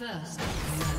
First.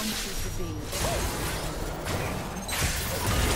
wanted to be.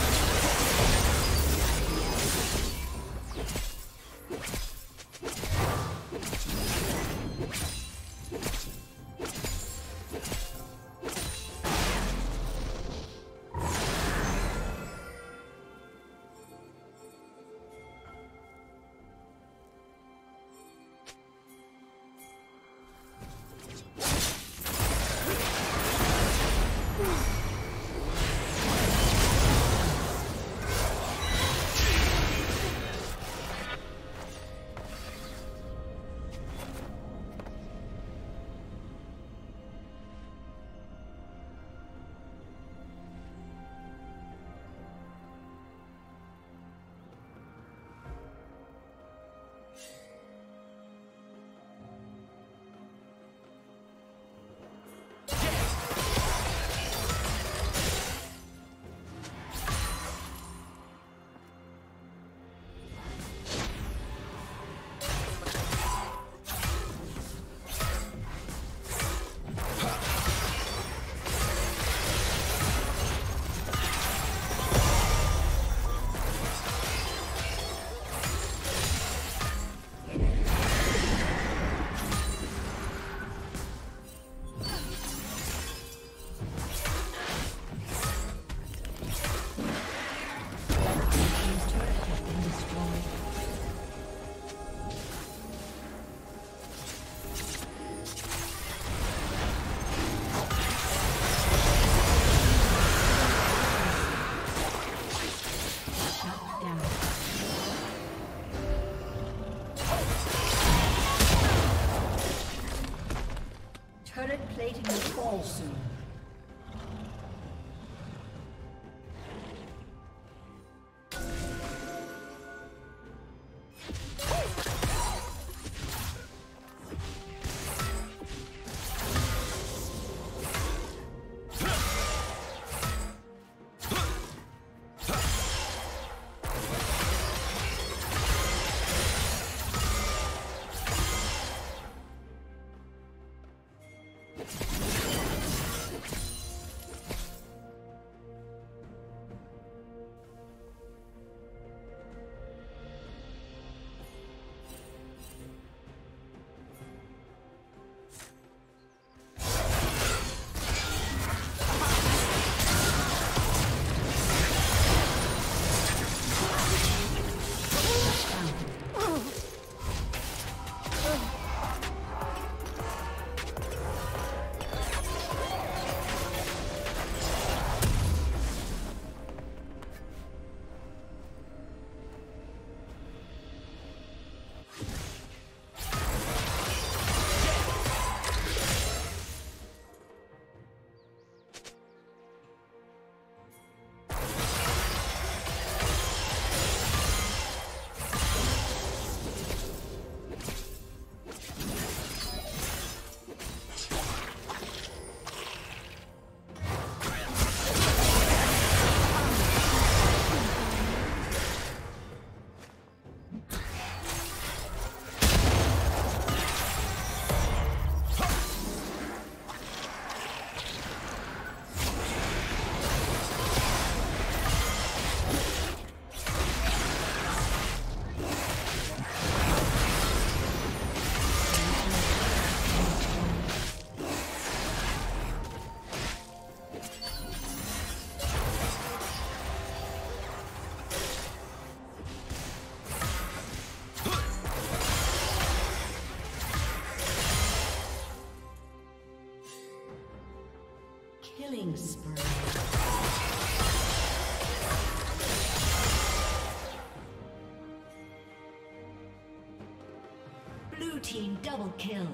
Kill.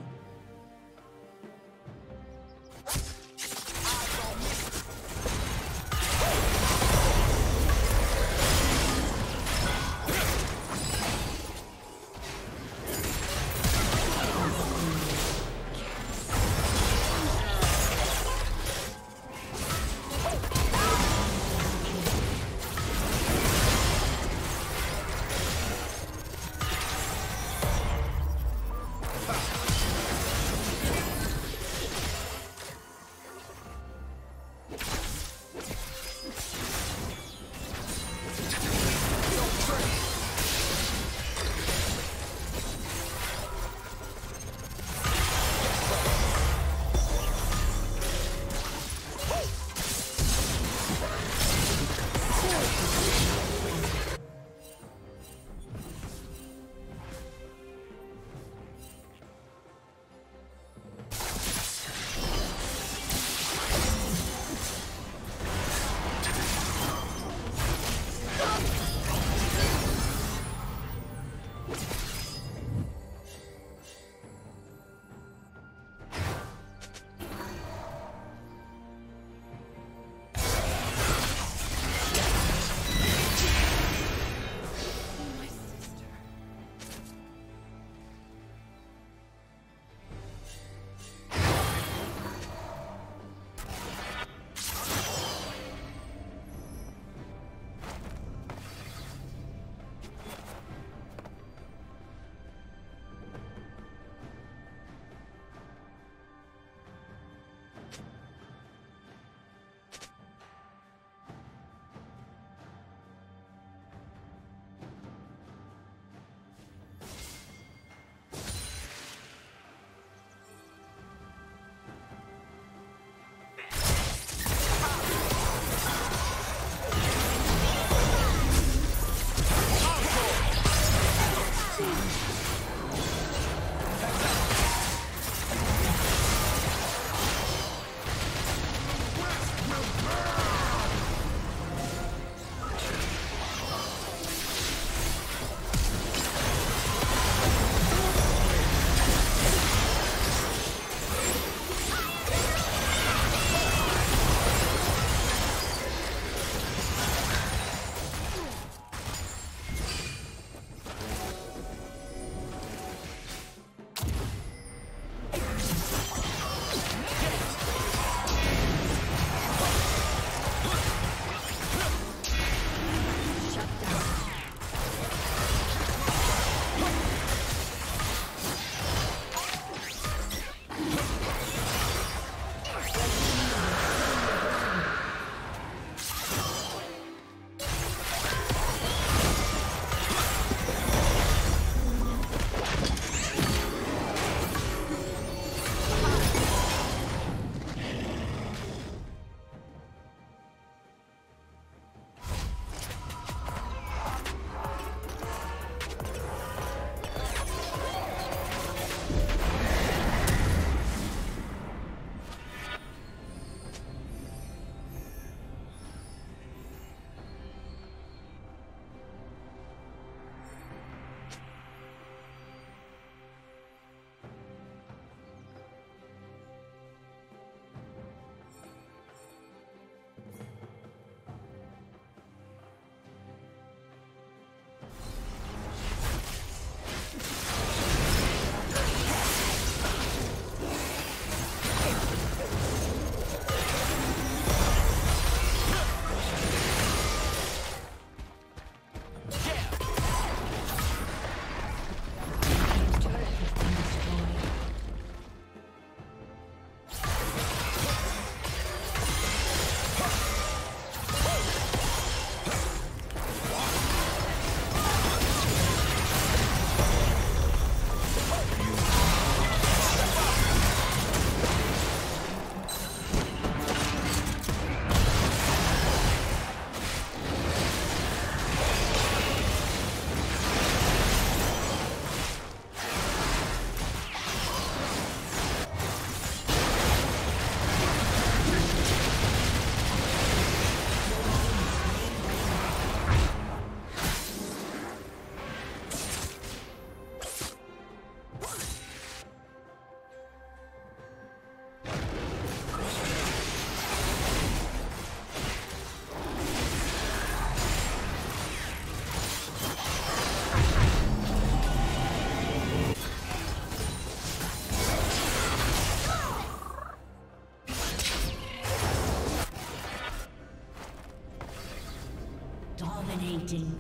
Dominating.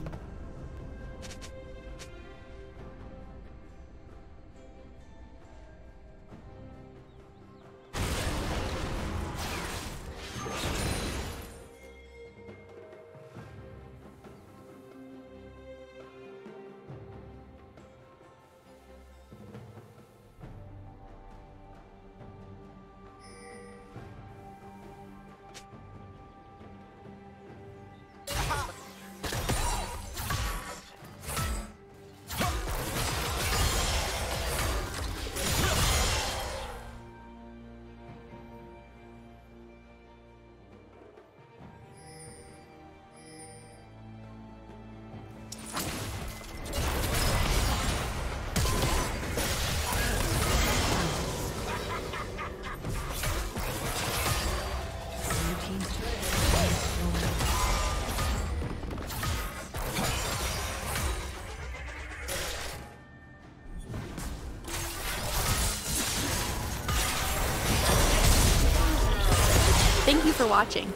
For watching.